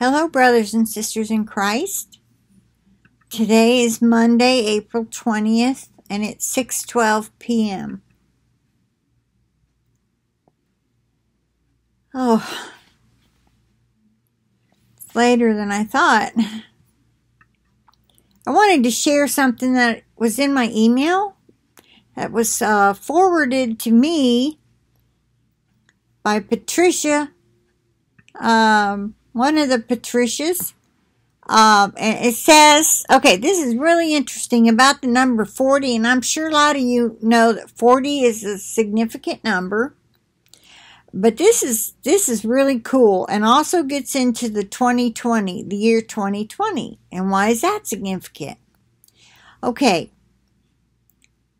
Hello, brothers and sisters in Christ. Today is Monday, April 20th, and it's 6:12 p.m. Oh, it's later than I thought. I wanted to share something that was in my email that was uh, forwarded to me by Patricia. Um, one of the Patricias. Um, and it says, okay, this is really interesting about the number 40, and I'm sure a lot of you know that 40 is a significant number. But this is this is really cool and also gets into the 2020, the year 2020. And why is that significant? Okay.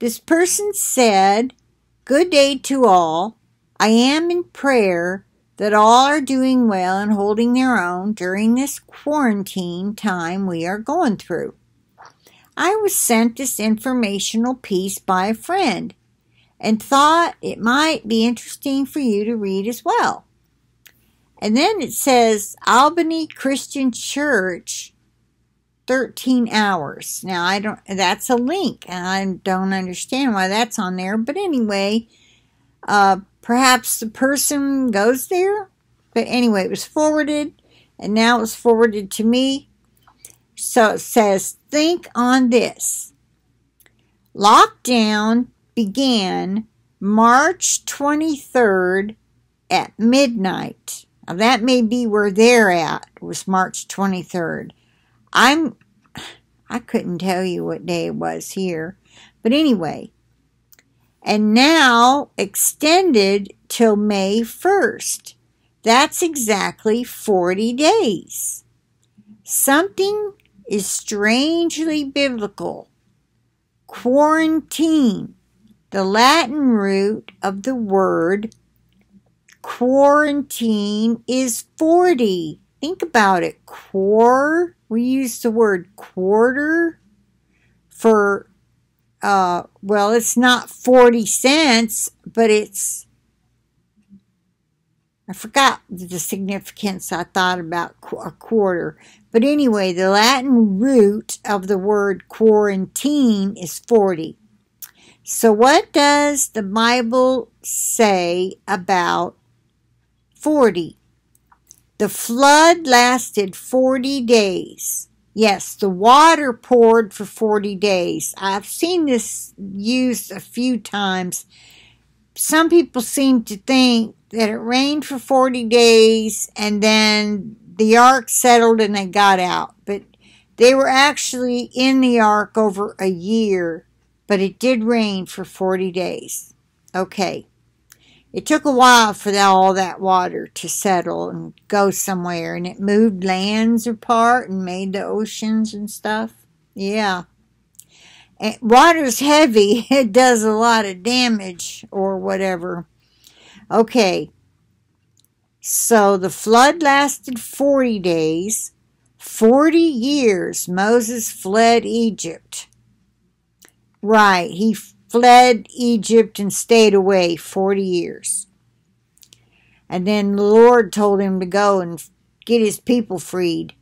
This person said, "Good day to all. I am in prayer that all are doing well and holding their own during this quarantine time we are going through. I was sent this informational piece by a friend and thought it might be interesting for you to read as well. And then it says Albany Christian Church 13 hours. Now I don't that's a link and I don't understand why that's on there, but anyway, uh Perhaps the person goes there. But anyway, it was forwarded and now it's forwarded to me. So it says, think on this. Lockdown began March 23rd at midnight. Now that may be where they're at, was March 23rd. I'm, I couldn't tell you what day it was here. But anyway, and now extended till May 1st. That's exactly 40 days. Something is strangely biblical. Quarantine, the Latin root of the word quarantine is 40. Think about it. Quar, we use the word quarter for uh, well, it's not 40 cents, but it's, I forgot the significance I thought about a quarter. But anyway, the Latin root of the word quarantine is 40. So, what does the Bible say about 40? The flood lasted 40 days. Yes, the water poured for 40 days. I've seen this used a few times. Some people seem to think that it rained for 40 days and then the ark settled and they got out. But they were actually in the ark over a year, but it did rain for 40 days. Okay. It took a while for all that water to settle and go somewhere, and it moved lands apart and made the oceans and stuff. Yeah. And water's heavy, it does a lot of damage or whatever. Okay. So the flood lasted 40 days. 40 years Moses fled Egypt. Right, he fled Egypt and stayed away 40 years. And then the Lord told him to go and get his people freed.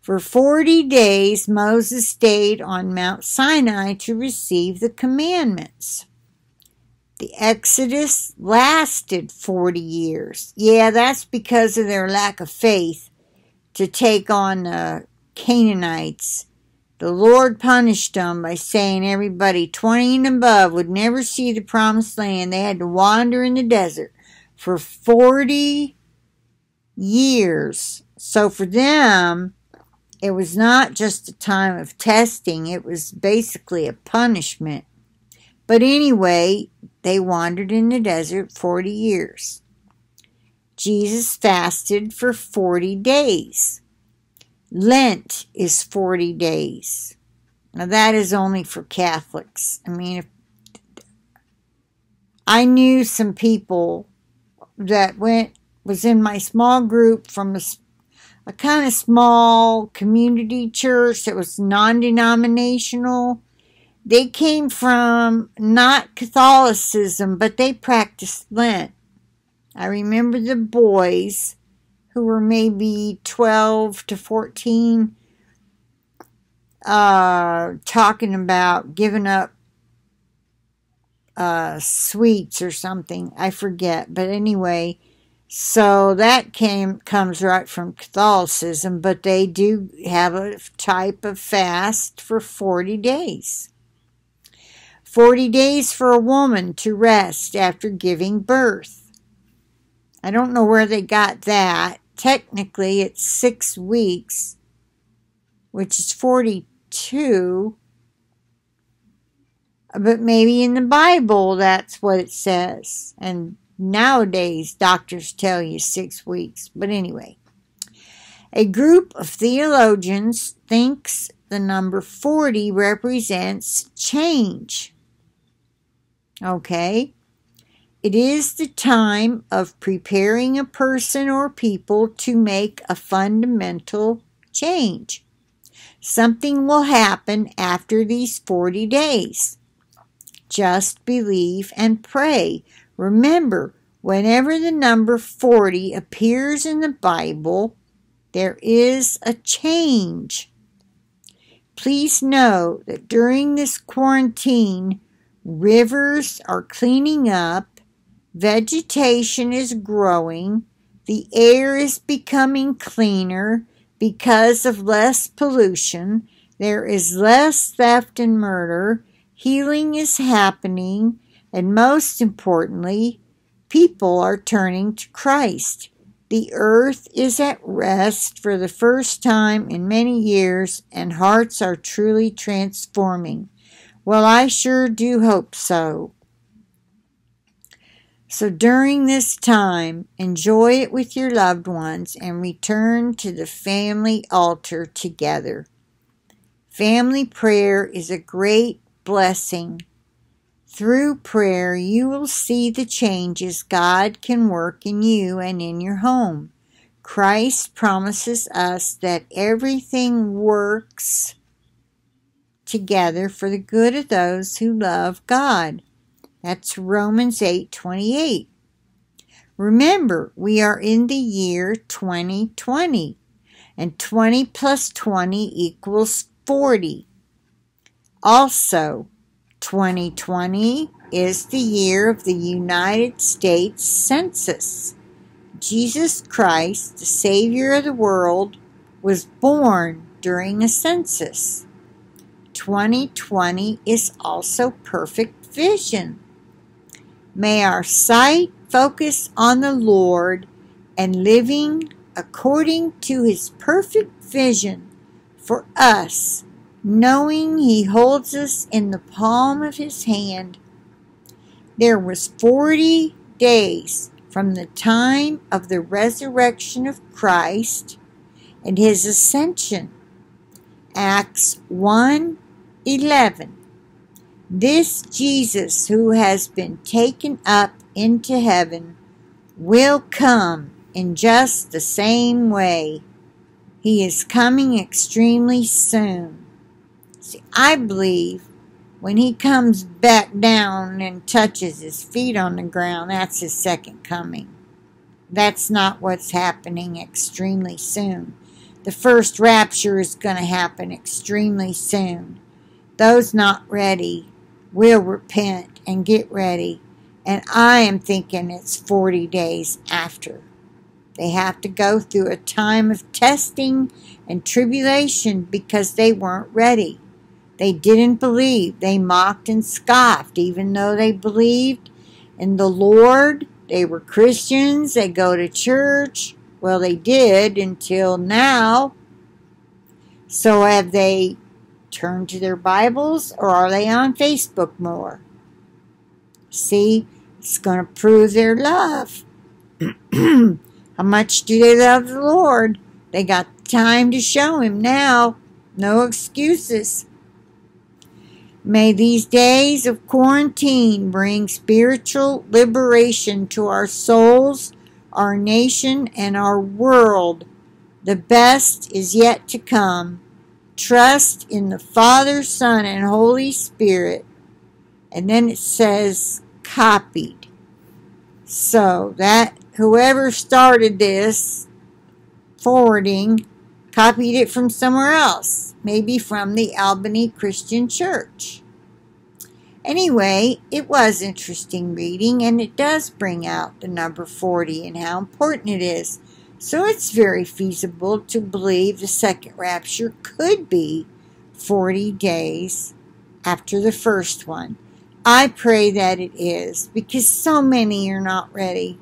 For 40 days, Moses stayed on Mount Sinai to receive the commandments. The Exodus lasted 40 years. Yeah, that's because of their lack of faith to take on the Canaanites the Lord punished them by saying everybody 20 and above would never see the promised land. They had to wander in the desert for 40 years. So for them, it was not just a time of testing, it was basically a punishment. But anyway, they wandered in the desert 40 years. Jesus fasted for 40 days. Lent is 40 days. Now that is only for Catholics. I mean, if, I knew some people that went, was in my small group from a, a kind of small community church that was non-denominational. They came from not Catholicism, but they practiced Lent. I remember the boys who were maybe 12 to 14 uh, talking about giving up uh, sweets or something. I forget. But anyway, so that came comes right from Catholicism, but they do have a type of fast for 40 days. 40 days for a woman to rest after giving birth. I don't know where they got that. Technically, it's six weeks, which is 42. But maybe in the Bible that's what it says. And nowadays, doctors tell you six weeks. But anyway, a group of theologians thinks the number 40 represents change. Okay? It is the time of preparing a person or people to make a fundamental change. Something will happen after these 40 days. Just believe and pray. Remember, whenever the number 40 appears in the Bible, there is a change. Please know that during this quarantine, Rivers are cleaning up, vegetation is growing, the air is becoming cleaner because of less pollution, there is less theft and murder, healing is happening, and most importantly, people are turning to Christ. The earth is at rest for the first time in many years, and hearts are truly transforming. Well, I sure do hope so. So during this time, enjoy it with your loved ones and return to the family altar together. Family prayer is a great blessing. Through prayer, you will see the changes God can work in you and in your home. Christ promises us that everything works together for the good of those who love God. That's Romans 8:28. Remember, we are in the year 2020, and 20 plus 20 equals 40. Also, 2020 is the year of the United States Census. Jesus Christ, the Savior of the world, was born during a census. 2020 is also perfect vision. May our sight focus on the Lord and living according to his perfect vision for us, knowing he holds us in the palm of his hand. There was 40 days from the time of the resurrection of Christ and his ascension. Acts 1 11. This Jesus who has been taken up into heaven will come in just the same way. He is coming extremely soon. See, I believe when he comes back down and touches his feet on the ground, that's his second coming. That's not what's happening extremely soon. The first rapture is going to happen extremely soon. Those not ready will repent and get ready. And I am thinking it's 40 days after. They have to go through a time of testing and tribulation because they weren't ready. They didn't believe. They mocked and scoffed, even though they believed in the Lord. They were Christians. They go to church. Well, they did until now. So have they turn to their Bibles or are they on Facebook more? See, it's going to prove their love. How much do they love the Lord? They got time to show Him now. No excuses. May these days of quarantine bring spiritual liberation to our souls, our nation, and our world. The best is yet to come. Trust in the Father, Son, and Holy Spirit. And then it says copied. So that whoever started this forwarding copied it from somewhere else, maybe from the Albany Christian Church. Anyway, it was interesting reading, and it does bring out the number 40 and how important it is. So it's very feasible to believe the second rapture could be 40 days after the first one. I pray that it is because so many are not ready,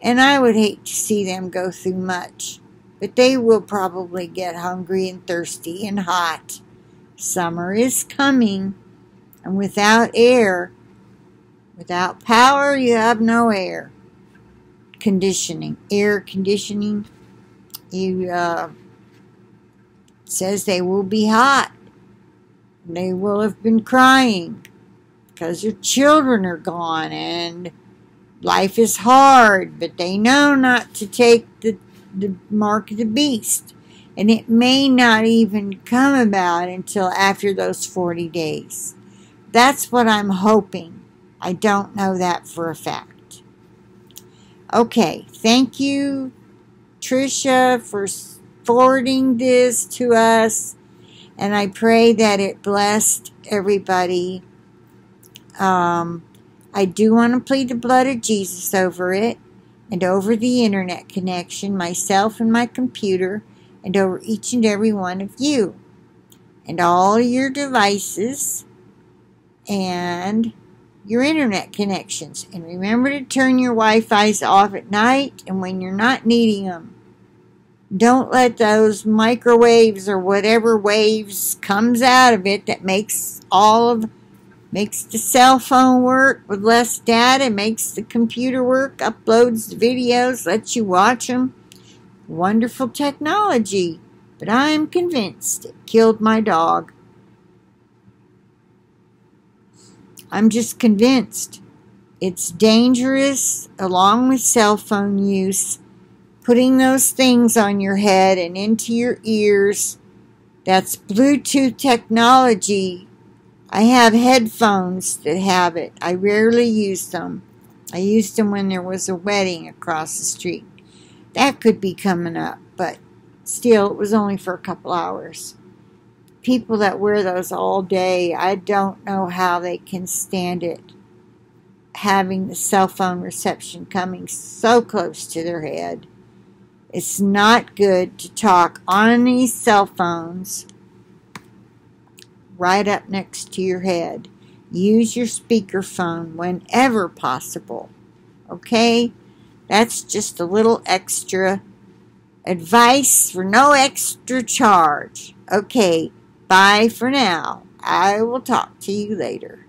and I would hate to see them go through much. But they will probably get hungry and thirsty and hot. Summer is coming. And without air, without power, you have no air. Conditioning, air conditioning, you uh, says they will be hot. They will have been crying because their children are gone and life is hard, but they know not to take the, the mark of the beast. And it may not even come about until after those 40 days. That's what I'm hoping. I don't know that for a fact. Okay, thank you, Tricia, for forwarding this to us. And I pray that it blessed everybody. Um, I do want to plead the blood of Jesus over it and over the internet connection, myself and my computer, and over each and every one of you and all your devices and your internet connections. And remember to turn your Wi-Fi's off at night and when you're not needing them. Don't let those microwaves or whatever waves comes out of it that makes all of makes the cell phone work with less data, makes the computer work, uploads the videos, lets you watch them. Wonderful technology, but I'm convinced it killed my dog. I'm just convinced it's dangerous along with cell phone use, putting those things on your head and into your ears. That's Bluetooth technology. I have headphones that have it. I rarely use them. I used them when there was a wedding across the street. That could be coming up, but still, it was only for a couple hours people that wear those all day, I don't know how they can stand it. Having the cell phone reception coming so close to their head. It's not good to talk on these cell phones right up next to your head. Use your speakerphone whenever possible. Okay? That's just a little extra advice for no extra charge. Okay, Bye for now. I will talk to you later.